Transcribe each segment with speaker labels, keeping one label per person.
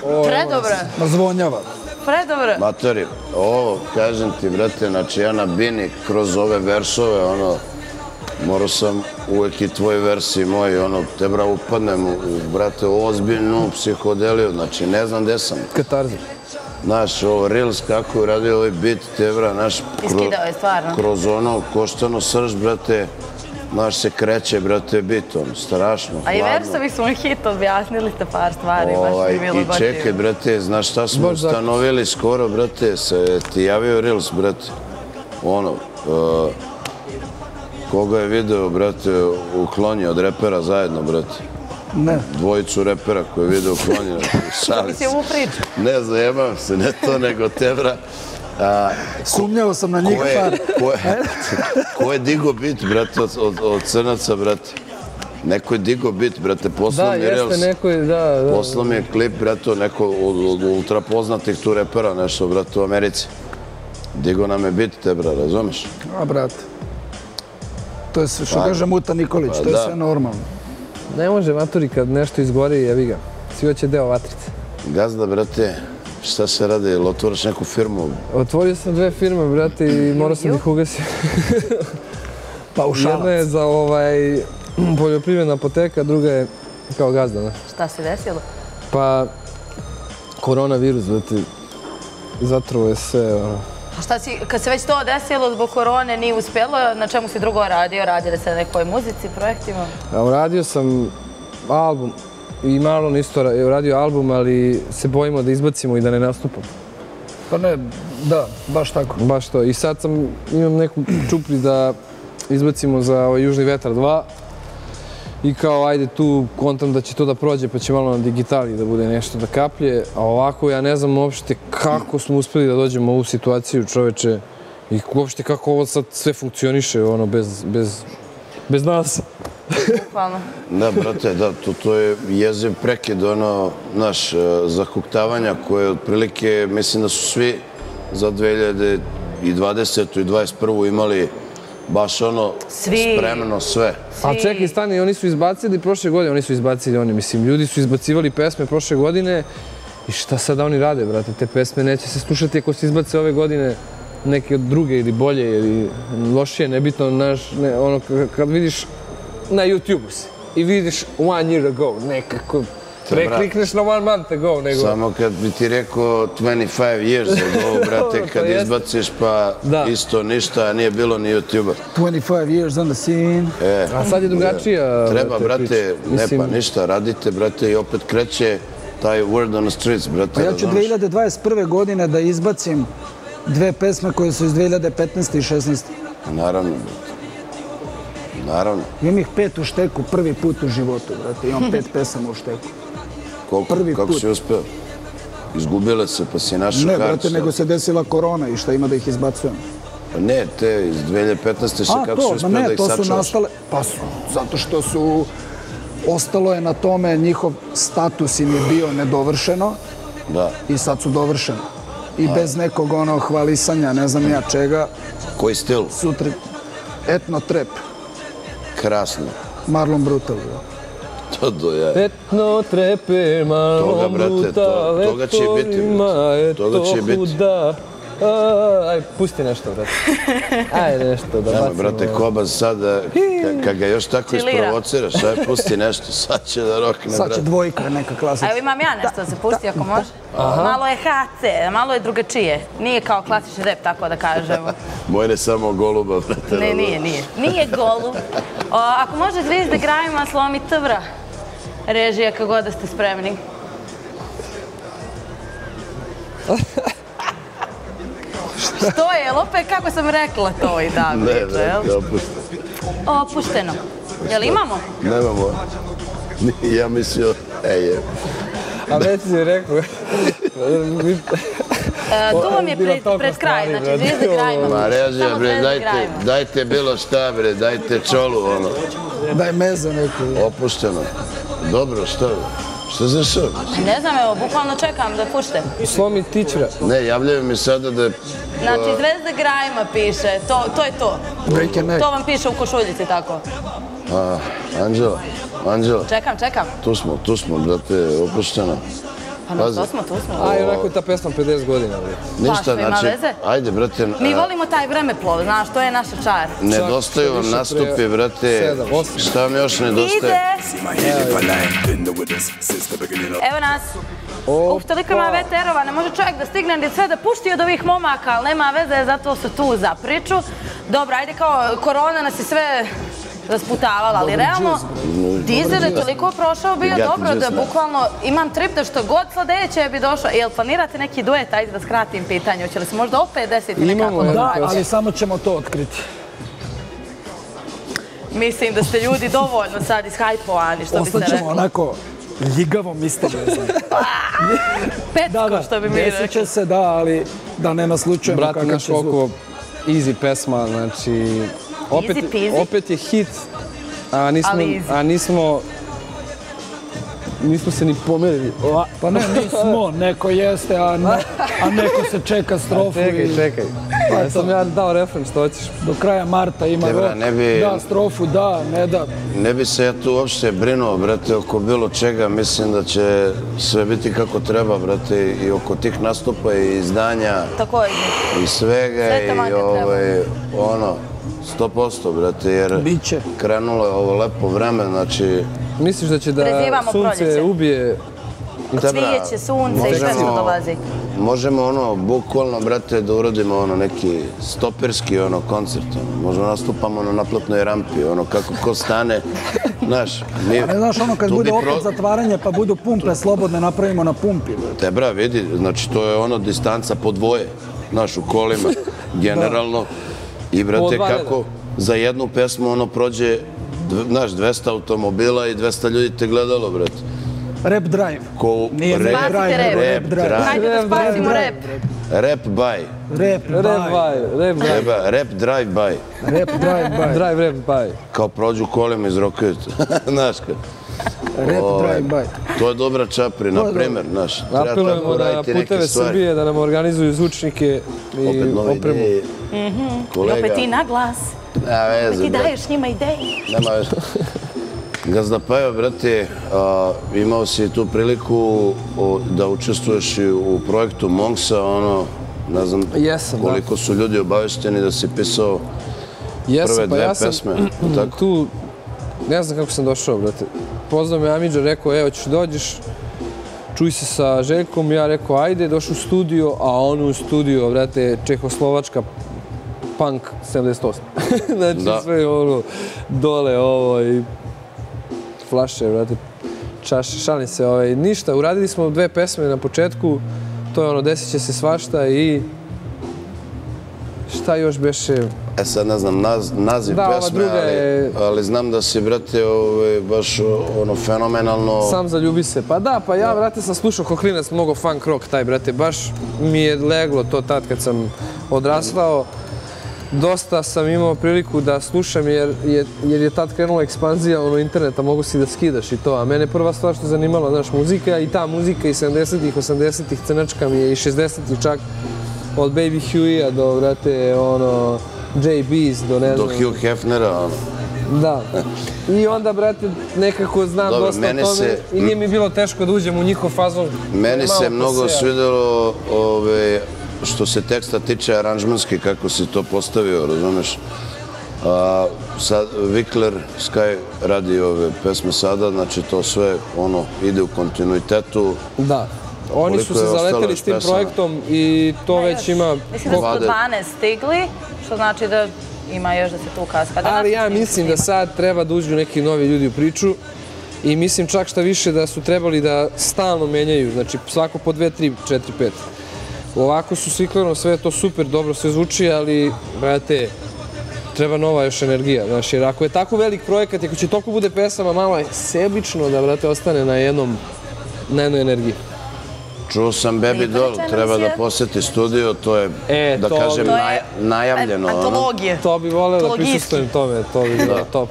Speaker 1: Predobro.
Speaker 2: Zvonjava.
Speaker 1: Predobro.
Speaker 3: Matori, ovo, kažem ti, brate, znači ja na bini kroz ove versove, ono, morao sam uvek i tvoj versi moji, ono, te bra upadnem, u, brate, u ozbiljnu psihodeliju, znači ne znam gde sam.
Speaker 2: Katarzi.
Speaker 3: Znaš, ovo Reels, kako je radio ovaj bit, te bra, znaš,
Speaker 1: Iskidao je stvarno.
Speaker 3: kroz ono koštano srž, brate, znaš, se kreće, brate, bit, ono, strašno,
Speaker 1: A i
Speaker 3: hladno.
Speaker 1: versovi su mi hit, objasnili ste par stvari, baš mi
Speaker 3: Ovaj,
Speaker 1: je bilo
Speaker 3: I
Speaker 1: gotivo.
Speaker 3: čekaj, brate, znaš šta smo
Speaker 2: Baš
Speaker 3: ustanovili skoro, brate, se ti javio Reels, brate, ono, uh, koga je video, brate, uklonio od repera zajedno, brate,
Speaker 2: Ne.
Speaker 3: dvojicu repera koje je video uklonio, šalim
Speaker 1: Mislim,
Speaker 3: se.
Speaker 1: ovu priču.
Speaker 3: Ne zajebam se, ne to, nego te, bra. A,
Speaker 2: Sumnjao sam na njih
Speaker 3: ko, je,
Speaker 2: par.
Speaker 3: ko, je, ko je digo bit, brate, od, od, od crnaca, brate? Neko je digo bit, brate, poslao
Speaker 4: Da,
Speaker 3: mi
Speaker 4: jeste
Speaker 3: Reels.
Speaker 4: neko je, da, da.
Speaker 3: Poslao mi je klip, brate, neko od, od ultra poznatih tu repera, nešto, brate, u Americi. Digo nam je bit te, bra, razumeš?
Speaker 2: A, brate. To je sve, što kaže Muta Nikolić, to je
Speaker 3: Pa da.
Speaker 2: sve normalno.
Speaker 4: Ne može maturi kad nešto izgori, jebi ga. Svi hoće deo vatrice.
Speaker 3: Gazda, brate, šta se radi, ili otvoriš neku firmu?
Speaker 4: Otvorio sam dve firme, brate, i morao sam ih ugasim.
Speaker 2: Pa u
Speaker 4: Jedna
Speaker 2: šalac.
Speaker 4: je za ovaj poljoprivredna apoteka, druga je kao gazda, znaš.
Speaker 1: Šta se desilo?
Speaker 4: Pa, koronavirus, brate, zatrovo je sve, ono.
Speaker 1: A šta si, kad se već to desilo zbog korone, nije uspjelo, na čemu si drugo radio? Radio se na nekoj muzici, projektima?
Speaker 4: A uradio sam album i malo isto ra- uradio album, ali se bojimo da izbacimo i da ne nastupamo.
Speaker 2: Pa ne, da, baš tako.
Speaker 4: Baš to. I sad sam, imam neku čupri da izbacimo za ovaj Južni vetar 2. I kao, ajde tu kontam da će to da prođe, pa će malo na digitali da bude nešto da kaplje. A ovako, ja ne znam uopšte kako smo uspeli da dođemo u ovu situaciju, čoveče. I uopšte kako ovo sad sve funkcioniše, ono, bez, bez, bez nas.
Speaker 1: Hvala.
Speaker 3: Da, brate, da, to, to je jeziv prekid, ono, naš, zahuktavanja koje otprilike, mislim da su svi za 2020. i 2021. imali baš ono
Speaker 1: Svi.
Speaker 3: spremno sve.
Speaker 4: A čekaj, stani, oni su izbacili prošle godine, oni su izbacili oni, mislim, ljudi su izbacivali pesme prošle godine i šta sada oni rade, brate, te pesme neće se slušati ako se izbace ove godine neke druge ili bolje ili lošije, nebitno, naš, ne, ono, kad vidiš na YouTube-u si i vidiš one year ago, nekako, preklikneš na one month ago, nego...
Speaker 3: Samo kad bi ti rekao 25 years ago, brate, kad izbaciš pa
Speaker 4: Da.
Speaker 3: isto ništa, a nije bilo ni YouTube-a.
Speaker 2: 25 years on the scene.
Speaker 3: E,
Speaker 4: A sad je drugačija...
Speaker 3: treba, brate, ne pa ništa, radite, brate, i opet kreće taj word on the streets, brate.
Speaker 2: Pa ja ću
Speaker 3: razumeš?
Speaker 2: 2021. godine da izbacim dve pesme koje su iz 2015. i 16.
Speaker 3: Naravno, brate. Naravno.
Speaker 2: Imam ih pet u šteku, prvi put u životu, brate. Imam pet pesama u šteku.
Speaker 3: Koliko,
Speaker 2: Prvi
Speaker 3: kako
Speaker 2: put.
Speaker 3: si uspeo? Izgubile se, pa si našao
Speaker 2: Ne,
Speaker 3: kartu.
Speaker 2: brate, nego se desila korona i šta ima da ih izbacujem.
Speaker 3: Pa Ne, te iz 2015. se
Speaker 2: A,
Speaker 3: kako si
Speaker 2: to, ma
Speaker 3: uspeo da
Speaker 2: ne,
Speaker 3: ih
Speaker 2: to su
Speaker 3: sačuvaš?
Speaker 2: nastale, pa su, zato što su, ostalo je na tome, njihov status im je bio nedovršeno
Speaker 3: Da.
Speaker 2: i sad su dovršeni. I bez nekog ono hvalisanja, ne znam ja čega,
Speaker 3: Koji stil?
Speaker 2: sutra etno trep,
Speaker 3: Krasno.
Speaker 2: Marlon Brutal.
Speaker 3: To do ja.
Speaker 4: Etno trepe, malo
Speaker 3: Toga, brate, to- toga će i biti, brate. Toga će i biti.
Speaker 4: Huda. Aj, pusti nešto, brate. Ajde nešto da
Speaker 3: Nema,
Speaker 4: bacimo.
Speaker 3: brate, Kobaz sada, ka- kad ga još tako isprovociraš, aj pusti nešto, sad će da rokne,
Speaker 2: Sad će
Speaker 3: brate.
Speaker 2: dvojka, neka klasica.
Speaker 1: Evo imam ja nešto da se pusti ako može. Malo je HC, malo je drugačije. Nije kao klasični rap, tako da kažemo.
Speaker 3: Moj ne samo goluba, brate.
Speaker 1: Ne, nije, nije. Nije golub. O, ako može zvizde grajima, slomi tvra. Režija, kako god da ste spremni. Što je, jel opet kako sam rekla to i da
Speaker 3: Ne,
Speaker 1: priča, jel?
Speaker 3: ne, opusti.
Speaker 1: Opušteno. Jel imamo?
Speaker 3: Nemamo. Ja mislio, ej, je.
Speaker 4: A već si rekao.
Speaker 1: E, tu vam je pred, kraj, znači
Speaker 4: brate.
Speaker 1: zvizde grajima.
Speaker 3: Ma režija, bre, dajte, bilo šta, bre, dajte čolu, ono,
Speaker 2: Daj meza neku.
Speaker 3: opušteno. Dobro, što? Što za što?
Speaker 1: Ne znam, evo, bukvalno čekam da pušte.
Speaker 4: Slomi tičra.
Speaker 3: Ne, javljaju mi sada da je...
Speaker 1: Znači, zvezde grajima piše, to, to je to.
Speaker 2: Break and
Speaker 1: To vam piše u košuljici, tako.
Speaker 3: A, Anđela, Anđela,
Speaker 1: Čekam, čekam.
Speaker 3: tu smo, tu smo, brate, opušteno.
Speaker 1: Pa no,
Speaker 3: Pazi.
Speaker 1: to smo, tu smo.
Speaker 4: A i onako je ta pesma 50 godina.
Speaker 3: Ništa,
Speaker 1: ima
Speaker 3: znači,
Speaker 1: veze?
Speaker 3: ajde, brate,
Speaker 1: Mi volimo taj vremeplov, znaš, to je naša čar.
Speaker 3: nedostaju vam nastupi, brate. Šta vam još nedostaje?
Speaker 1: Ide! Evo nas. Uf, toliko ima veterova, ne može čovjek da stigne ni sve da pušti od ovih momaka, ali nema veze, zato su tu za priču. Dobro, ajde kao, korona nas je sve rasputavala, ali realno, dizel je toliko prošao bio dobro da
Speaker 3: da.
Speaker 1: bukvalno imam trip da što god sledeće bi došao. Jel planirate neki duet, ajde da skratim pitanje, hoće li se možda opet desiti nekako
Speaker 4: Imamo,
Speaker 2: Da,
Speaker 1: drugačije?
Speaker 2: ali samo ćemo to otkriti.
Speaker 1: Mislim da ste ljudi dovoljno sad ishajpovani, što bi se
Speaker 2: Ostaćemo onako ljigavo misteriozno.
Speaker 1: Petko,
Speaker 2: Da, da,
Speaker 1: što bi mi
Speaker 2: desit
Speaker 1: rekli.
Speaker 2: će se, da, ali da ne naslučujemo
Speaker 4: Brate,
Speaker 2: kakav
Speaker 4: naš
Speaker 2: će zvuk.
Speaker 4: oko easy pesma, znači... Opet,
Speaker 1: Easy peasy.
Speaker 4: opet je hit, a nismo, a nismo, nismo se ni pomerili.
Speaker 2: Pa ne, nismo, neko jeste, a, ne, a neko se čeka strofu
Speaker 4: Čekaj,
Speaker 2: i
Speaker 4: čekaj. Ja sam ja dao refren, što hoćeš.
Speaker 2: do kraja marta ima
Speaker 3: Ne,
Speaker 2: rok.
Speaker 3: ne bi-
Speaker 2: Da, strofu, da, ne da.
Speaker 3: Ne bi se ja tu uopšte brinuo, brate, oko bilo čega. Mislim da će sve biti kako treba, brate, i oko tih nastupa i izdanja
Speaker 1: Tako je.
Speaker 3: i svega
Speaker 1: Sve
Speaker 3: i
Speaker 1: kad treba.
Speaker 3: ovaj, ono, 100% brate, jer
Speaker 2: Biće.
Speaker 3: krenulo je ovo lepo vreme, znači,
Speaker 4: Misliš da će da
Speaker 1: Prezivamo
Speaker 4: sunce
Speaker 1: proljeće.
Speaker 4: ubije
Speaker 3: Tebra,
Speaker 1: Cvijeće, sunce i sve što
Speaker 3: možemo-
Speaker 1: dolazi.
Speaker 3: Možemo ono, bukvalno, brate, da uradimo ono neki stoperski ono koncert, ono. možemo nastupamo na naplatnoj rampi, ono kako ko stane, znaš, mi...
Speaker 2: Ne znaš ono kad bude opet
Speaker 3: pro-
Speaker 2: zatvaranje pa budu pumpe slobodne, napravimo na pumpi. brate.
Speaker 3: Te bra, vidi, znači to je ono distanca po dvoje, znaš, u kolima, generalno. I, brate, kako za jednu pesmu ono prođe, znaš, 200 automobila i 200 ljudi te gledalo, brate.
Speaker 2: Rap drive.
Speaker 3: Ko
Speaker 2: Nije
Speaker 3: rap,
Speaker 2: rap
Speaker 1: rap.
Speaker 2: rap drive.
Speaker 3: Rap
Speaker 1: Hajde da
Speaker 4: Rap,
Speaker 1: spasimo
Speaker 2: rap,
Speaker 1: rep.
Speaker 3: rap by,
Speaker 2: Rap
Speaker 4: Rap
Speaker 2: by.
Speaker 4: rap by.
Speaker 3: treba, rap drive by,
Speaker 2: Rap drive by.
Speaker 4: Drive rap by.
Speaker 3: kao prođu kolima iz Rocketa, znaš kad.
Speaker 2: Rap
Speaker 3: Ovaj,
Speaker 2: drive by.
Speaker 3: To je dobra čapri, na primjer, treba tako
Speaker 4: Apelujemo na puteve. Srbije da nam organizuju zvučnike i opremu.
Speaker 3: ideje.
Speaker 1: I
Speaker 3: Kolega,
Speaker 1: opet ti na glas.
Speaker 3: a veze,
Speaker 1: Ti
Speaker 3: brate.
Speaker 1: daješ njima ideje.
Speaker 3: Nema veze. Gazda Pajo, brate, a, imao si tu priliku o, da učestvuješ i u projektu Monksa, ono, ne znam
Speaker 4: Jesam, da.
Speaker 3: koliko su ljudi obavešteni da si pisao
Speaker 4: Jesam,
Speaker 3: prve
Speaker 4: pa
Speaker 3: dve
Speaker 4: ja sam
Speaker 3: pesme. tako?
Speaker 4: tu, ne znam kako sam došao, brate. Pozvao me Amidža, rekao, evo ćeš dođeš, čuj se sa Željkom, ja rekao, ajde, došao u studio, a on u studio, brate, Čehoslovačka punk 78. znači
Speaker 3: Da.
Speaker 4: sve ono, dole ovo i flaše, brate, čaše, šalim se, ovaj, ništa, uradili smo dve pesme na početku, to je ono, desit će se svašta i šta još beše,
Speaker 3: E sad ne znam naz, naziv
Speaker 4: Da,
Speaker 3: pesme,
Speaker 4: druga
Speaker 3: ali,
Speaker 4: je-
Speaker 3: ali znam da si, brate, baš ono fenomenalno...
Speaker 4: Sam zaljubi se. Pa da, pa ja, brate, sam slušao kao klinac mnogo funk rock, taj, brate, baš mi je leglo to tad kad sam odrastao. Dosta sam imao priliku da slušam jer je, jer je tad krenula ekspanzija ono, interneta, mogu si da skidaš i to. A mene prva stvar što je zanimala, znaš, muzika i ta muzika i 70-ih, 80-ih crnačka mi je i 60-ih čak. Od Baby Huey-a do, brate, ono, JB's do ne
Speaker 3: Do
Speaker 4: znam.
Speaker 3: Hugh Hefnera, ono.
Speaker 4: Da. I onda, brate, nekako znam
Speaker 3: Dobro,
Speaker 4: dosta o tome
Speaker 3: se-
Speaker 4: i nije mi bilo teško da uđem u njihov fazon.
Speaker 3: Meni se mnogo svidelo ove, što se teksta tiče aranžmanski, kako si to postavio, razumeš? A, sad, Vikler Sky radi ove pesme sada, znači to sve ono ide u kontinuitetu.
Speaker 4: Da. Oni su se zaleteli s tim
Speaker 3: pesama?
Speaker 4: projektom i to već ima...
Speaker 1: Mislim da su
Speaker 3: Vade.
Speaker 1: do 12 stigli, što znači da ima još da se tu kaska. Da
Speaker 4: Ali ja mislim da sad treba da uđu neki novi ljudi u priču i mislim čak šta više da su trebali da stalno menjaju, znači svako po dve, tri, četiri, pet. Ovako su sviklano, sve je to super, dobro sve zvuči, ali, brate, treba nova još energija, znaš, jer ako je tako velik projekat, i ako će toliko bude pesama, malo je sebično da, brate, ostane na jednom, na jednoj energiji.
Speaker 3: Čuo sam
Speaker 1: to
Speaker 3: Doll, treba da
Speaker 1: je?
Speaker 3: posjeti studio, to je,
Speaker 4: E,
Speaker 3: da
Speaker 4: to-
Speaker 3: kažem,
Speaker 1: To je
Speaker 3: naj, najavljeno. ono.
Speaker 1: Antologije.
Speaker 4: To bi voleo da prisustujem tome, to bi bilo top.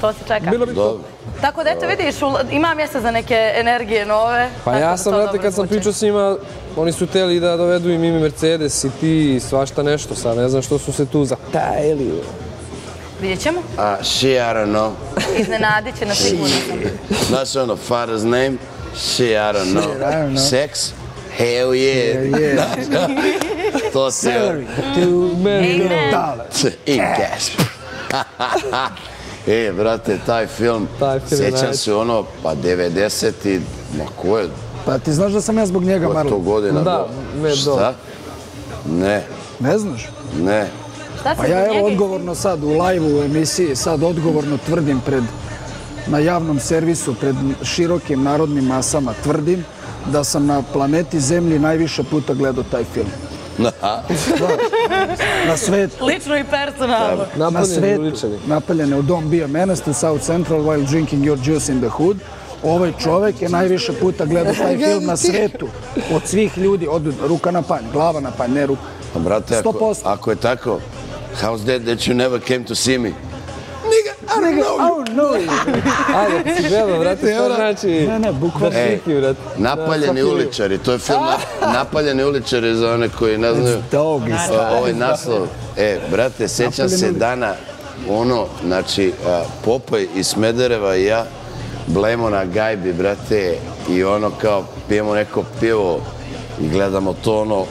Speaker 1: To se čeka.
Speaker 4: Bilo bi.
Speaker 3: Dobro.
Speaker 1: Tako da eto vidiš, ima mjesta za neke energije nove.
Speaker 4: Pa ja sam,
Speaker 1: to dobro
Speaker 4: kad sam pričao s njima, oni su hteli da dovedu i Mimi Mercedes i ti i svašta nešto sad, ne znam što su se tu zatajili.
Speaker 1: Vidjet ćemo.
Speaker 3: A, she, I don't know.
Speaker 1: Iznenadit će nas sigurno.
Speaker 3: Znaš ono, father's name, Shit, I don't know.
Speaker 2: Shit, I don't know.
Speaker 3: Sex? Hell yeah.
Speaker 2: Yeah,
Speaker 3: To se...
Speaker 2: Salary, two million
Speaker 1: Amen.
Speaker 2: dollars.
Speaker 3: I gasp. e, brate, taj film,
Speaker 4: Taj film je
Speaker 3: sjećam
Speaker 4: najveći.
Speaker 3: se ono, pa 90 i, ma ko je,
Speaker 2: Pa ti znaš da sam ja zbog njega
Speaker 3: ko je to
Speaker 2: Marlon?
Speaker 3: godina
Speaker 4: Da, ne, do.
Speaker 3: Šta? Ne,
Speaker 2: Ne znaš?
Speaker 3: ne.
Speaker 2: Pa ja evo odgovorno sad u live u emisiji, sad odgovorno tvrdim pred na javnom servisu pred širokim narodnim masama tvrdim da sam na planeti Zemlji najviše puta gledao taj film. Na svetu.
Speaker 1: Lično i personalno.
Speaker 2: Na svetu.
Speaker 4: uličani.
Speaker 2: Napaljene u dom Be a Menace to South Central while drinking your juice in the hood. Ovaj čovek je najviše puta gledao taj film na svetu. Od svih ljudi, od ruka na panj, glava na panj, ne ruka.
Speaker 3: Pa, brate, ako,
Speaker 2: 100%.
Speaker 3: ako je tako, how's that that you never came to see me?
Speaker 2: Nigga, oh no!
Speaker 4: Ajde, ako si gledao, vrati, što znači...
Speaker 2: Ne, ne, bukvalno.
Speaker 3: Ej,
Speaker 4: Sliki, vrati.
Speaker 3: Napaljeni uličari, to je film na- Napaljeni uličari za one koji ne znaju.
Speaker 2: Dog is
Speaker 3: O- ovaj naslov. E, brate, sjećam
Speaker 2: Napaljeni
Speaker 3: se dana, ono, znači, a, Popaj iz Smedereva i ja blejemo na gajbi, brate, i ono kao pijemo neko pivo i gledamo to, ono,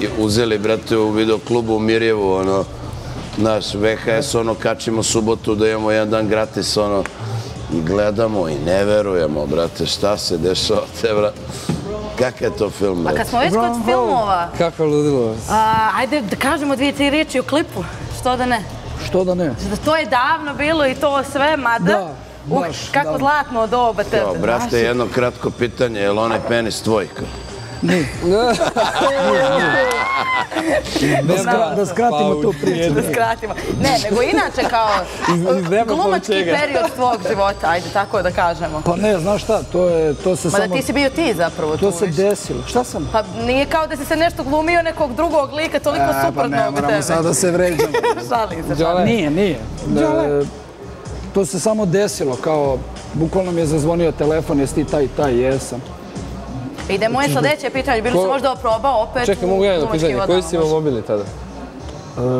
Speaker 3: i uzeli, brate, u videoklubu u Mirjevu, ono, naš VHS, ono, kačimo subotu da imamo jedan dan gratis, ono, i gledamo i ne verujemo, brate, šta se dešava, te, brate. Kakav je to film,
Speaker 1: A
Speaker 3: brate?
Speaker 1: kad smo već kod filmova,
Speaker 4: Kako ludilo.
Speaker 1: a, ajde da kažemo dvije, tri riječi o klipu. Što da ne?
Speaker 2: Što da ne?
Speaker 1: Da to je davno bilo i to sve, mada...
Speaker 2: Da,
Speaker 1: Uh, kako zlatno doba te.
Speaker 3: Evo, brate, jedno kratko pitanje, je li onaj penis tvoj?
Speaker 2: Ni. Da, skra- da skratimo tu priču.
Speaker 1: Da skratimo. Ne, nego inače kao glumački period tvog života, ajde tako da kažemo.
Speaker 2: Pa ne, znaš šta, to, je, to se samo...
Speaker 1: ti si bio ti zapravo
Speaker 2: To
Speaker 1: tu
Speaker 2: se
Speaker 1: više.
Speaker 2: desilo. Šta sam?
Speaker 1: Pa nije kao da si se nešto glumio nekog drugog lika, toliko
Speaker 2: E, pa
Speaker 1: suprotno
Speaker 2: ne,
Speaker 1: od
Speaker 2: moramo
Speaker 1: tebe.
Speaker 2: sad da se vređamo.
Speaker 1: Šalim se.
Speaker 4: Đole.
Speaker 2: Nije, nije. E, to se samo desilo, kao, bukvalno mi je zazvonio telefon, jesi ti taj, taj, jesam.
Speaker 1: Ide moje sledeće pitanje, bilo
Speaker 4: Ko-
Speaker 1: si možda oprobao opet
Speaker 4: Čekaj, mogu ja jedno pitanje. Koji si imao mobilni tada?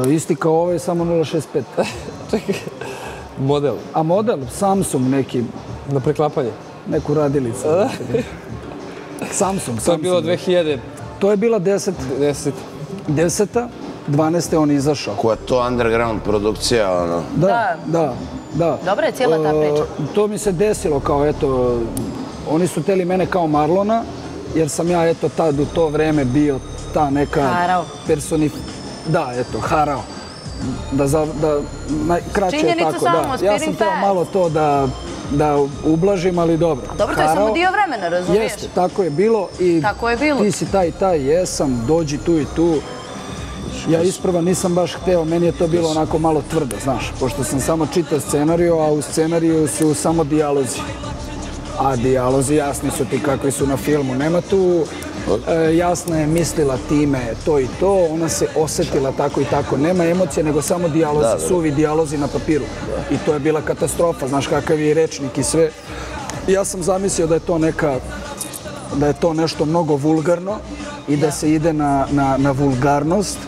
Speaker 2: E, isti kao ovaj, samo 065.
Speaker 4: Čekaj. Model.
Speaker 2: A model, Samsung neki,
Speaker 4: Na preklapanje.
Speaker 2: neku radilicu. Samsung,
Speaker 4: To je bilo
Speaker 2: Samsung.
Speaker 4: 2010.
Speaker 2: To je bila 10, 10 12. on izašao.
Speaker 3: Koja je to underground produkcija, ono?
Speaker 2: Da, da, da.
Speaker 1: Dobra je cijela ta
Speaker 2: E,
Speaker 1: priča.
Speaker 2: To mi se desilo kao, eto, oni su teli mene kao Marlona, jer sam ja, eto, tad u to vreme bio ta neka
Speaker 1: Harao.
Speaker 2: personif... Da, eto, harao. Da, za, da najkraće je
Speaker 1: Činjenica
Speaker 2: tako,
Speaker 1: samo,
Speaker 2: da. Ja sam teo malo to da, da ublažim, ali dobro.
Speaker 1: Dobro, to je samo dio vremena, razumiješ?
Speaker 2: Jeste, tako je bilo i
Speaker 1: Tako je bilo.
Speaker 2: ti si taj i taj, jesam, dođi tu i tu. Ja isprva nisam baš hteo, meni je to bilo onako malo tvrdo, znaš, pošto sam samo čitao scenariju, a u scenariju su samo dijalozi. A dijalozi jasni su ti kakvi su na filmu. Nema tu e, jasna je mislila time to i to, ona se osetila tako i tako. Nema emocije, nego samo dijalozi, suvi dijalozi na papiru. I to je bila katastrofa, znaš kakav je rečnik i sve. Ja sam zamislio da je to neka da je to nešto mnogo vulgarno i da se ide na, na, na vulgarnost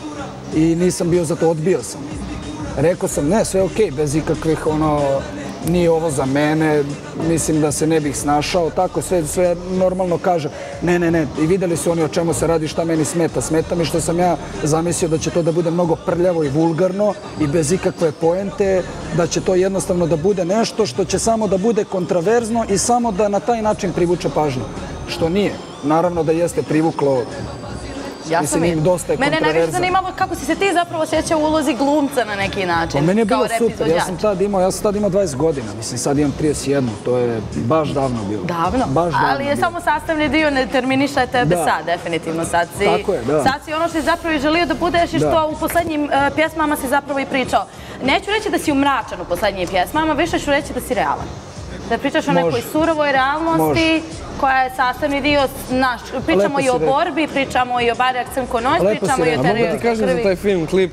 Speaker 2: i nisam bio za to, odbio sam. Rekao sam, ne, sve je okej, bez ikakvih, ono, nije ovo za mene, mislim da se ne bih snašao, tako, sve, sve normalno kažem. Ne, ne, ne, i videli su oni o čemu se radi, šta meni smeta. Smeta mi što sam ja zamislio da će to da bude mnogo prljavo i vulgarno i bez ikakve poente, da će to jednostavno da bude nešto što će samo da bude kontraverzno i samo da na taj način privuče pažnju. Što nije. Naravno da jeste privuklo
Speaker 1: Ja sam
Speaker 2: im dosta je
Speaker 1: Mene najviše
Speaker 2: kontroverza.
Speaker 1: zanimalo kako si se ti zapravo osjećao u ulozi glumca na neki način.
Speaker 2: Pa meni je bilo super, ja sam tad imao, ja sam tad imao 20 godina, mislim sad imam 31, to je baš davno bilo.
Speaker 1: Davno,
Speaker 2: Baš davno
Speaker 1: ali je
Speaker 2: bilo.
Speaker 1: samo sastavni dio, ne terminiša tebe
Speaker 2: Da.
Speaker 1: sad, definitivno. Sad si,
Speaker 2: Tako je, da.
Speaker 1: sad si ono što si zapravo i želio da budeš i što u poslednjim e, pjesmama si zapravo i pričao. Neću reći da si umračan u poslednjim pjesmama, više ću reći da si realan. Da pričaš o
Speaker 2: Može.
Speaker 1: nekoj surovoj realnosti koja je sastavni dio naš. Pričamo
Speaker 2: Lepo
Speaker 1: i o borbi, pričamo i o Barjak Crnko noć, pričamo i o
Speaker 2: rekao.
Speaker 4: A mogu ti kažem za
Speaker 1: krvi.
Speaker 4: taj film, klip,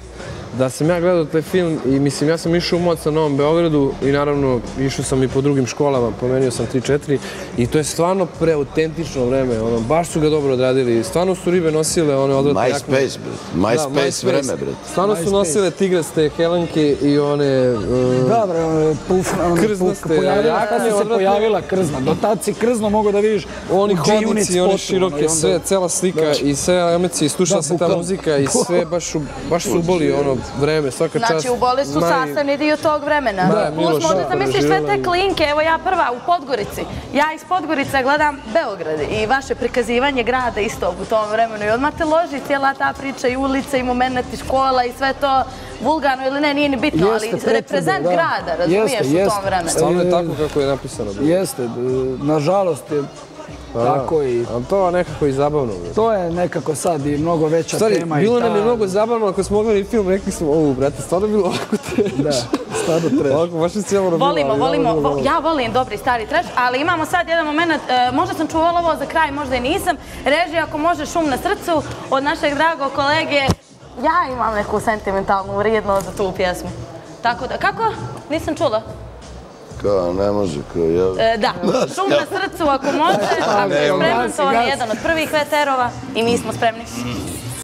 Speaker 4: da sam ja gledao taj film i mislim ja sam išao u moc na Novom Beogradu i naravno išao sam i po drugim školama, pomenio sam 3-4 i to je stvarno preautentično vreme, ono, baš su ga dobro odradili, stvarno su ribe nosile one odvratne jakne.
Speaker 3: MySpace, bret. MySpace vreme, bret.
Speaker 4: Stvarno su nosile tigraste helenke i one... uh,
Speaker 2: Da, bre, ono, puf, ono,
Speaker 4: Krznaste,
Speaker 2: puf, pojavila,
Speaker 4: jakne,
Speaker 2: se
Speaker 4: odvratne.
Speaker 2: pojavila krzna. Do tad si krzno mogo da vidiš
Speaker 4: Oni hodnici, one
Speaker 2: ono,
Speaker 4: široke, sve, cela slika
Speaker 2: Znači,
Speaker 4: i sve emocije, slušala se ta muzika i sve, baš su, baš su uboli ono vreme, svaka čast.
Speaker 1: Znači, uboli su
Speaker 4: Maj-
Speaker 1: sastavni dio tog vremena.
Speaker 4: Da,
Speaker 1: Plus,
Speaker 4: Miloš,
Speaker 1: možda
Speaker 4: da,
Speaker 1: zamisliš sve te klinke, evo ja prva u Podgorici. Ja iz Podgorice gledam Beograd i vaše prikazivanje grada isto u tom vremenu. I odmah te loži cijela ta priča i ulica i moment i škola i sve to vulgarno ili ne, nije ni bitno, ali reprezent
Speaker 2: da.
Speaker 1: grada, razumiješ,
Speaker 2: Jeste,
Speaker 1: u
Speaker 2: jeste.
Speaker 1: tom vremenu.
Speaker 4: Stvarno je tako kako je napisano.
Speaker 2: Jeste, nažalost je
Speaker 4: Pa
Speaker 2: tako i
Speaker 4: Ali to je nekako i zabavno.
Speaker 2: to je nekako sad i mnogo veća
Speaker 4: Stvari,
Speaker 2: tema. i
Speaker 4: bilo
Speaker 2: ta-
Speaker 4: nam je mnogo zabavno ako smo gledali film, rekli smo, ovo, brate, stvarno je bilo ovako teško.
Speaker 2: Da, stvarno treba.
Speaker 4: Ovako, baš je cijelo bilo.
Speaker 1: Volimo, volimo,
Speaker 4: dobro.
Speaker 1: vo- ja volim dobri stari trash, ali imamo sad jedan moment, e, možda sam čuvala ovo za kraj, možda i nisam. Reži, ako može šum na srcu, od našeg dragog kolege, ja imam neku sentimentalnu vrijednost za tu pjesmu. Tako da, kako? Nisam čula.
Speaker 3: Kao, ne može, kao ja...
Speaker 1: E, da, šum na srcu ako može, ako je
Speaker 3: nema.
Speaker 1: spreman, to vam je jedan od prvih veterova i mi smo spremni.